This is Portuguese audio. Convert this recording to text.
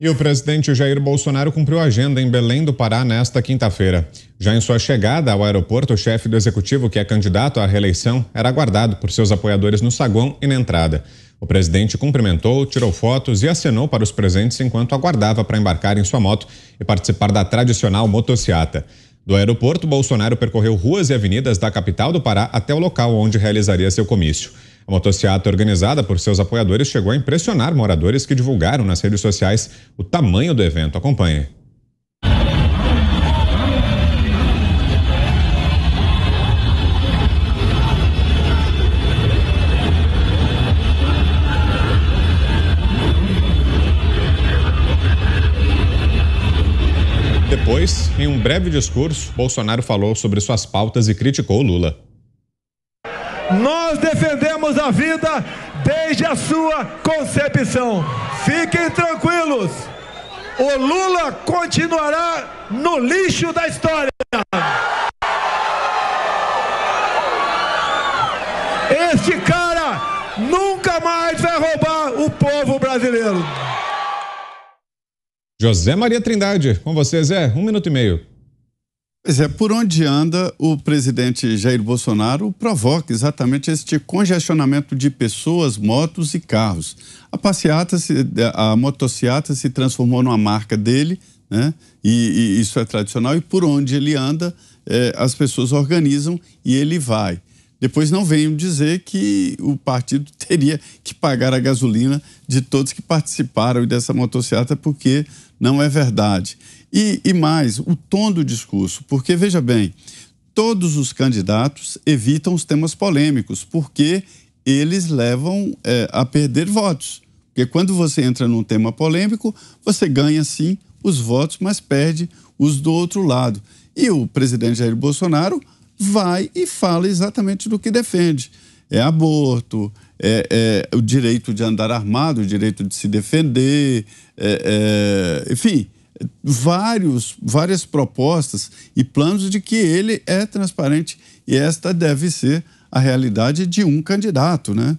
E o presidente Jair Bolsonaro cumpriu a agenda em Belém do Pará nesta quinta-feira. Já em sua chegada ao aeroporto, o chefe do executivo, que é candidato à reeleição, era aguardado por seus apoiadores no saguão e na entrada. O presidente cumprimentou, tirou fotos e acenou para os presentes enquanto aguardava para embarcar em sua moto e participar da tradicional motociata. Do aeroporto, Bolsonaro percorreu ruas e avenidas da capital do Pará até o local onde realizaria seu comício. A motociata organizada por seus apoiadores chegou a impressionar moradores que divulgaram nas redes sociais o tamanho do evento. Acompanhe. Depois, em um breve discurso, Bolsonaro falou sobre suas pautas e criticou Lula. Defendemos a vida desde a sua concepção. Fiquem tranquilos. O Lula continuará no lixo da história. Este cara nunca mais vai roubar o povo brasileiro. José Maria Trindade, com você, Zé, um minuto e meio. Pois é, por onde anda o presidente Jair Bolsonaro provoca exatamente este congestionamento de pessoas, motos e carros. A passeata, se, a motociata se transformou numa marca dele, né? E, e isso é tradicional. E por onde ele anda, é, as pessoas organizam e ele vai. Depois não venham dizer que o partido teria que pagar a gasolina de todos que participaram dessa motociata, porque não é verdade. E, e mais, o tom do discurso, porque veja bem, todos os candidatos evitam os temas polêmicos, porque eles levam é, a perder votos. Porque quando você entra num tema polêmico, você ganha sim os votos, mas perde os do outro lado. E o presidente Jair Bolsonaro vai e fala exatamente do que defende. É aborto, é, é o direito de andar armado, o direito de se defender, é, é enfim, vários, várias propostas e planos de que ele é transparente e esta deve ser a realidade de um candidato, né?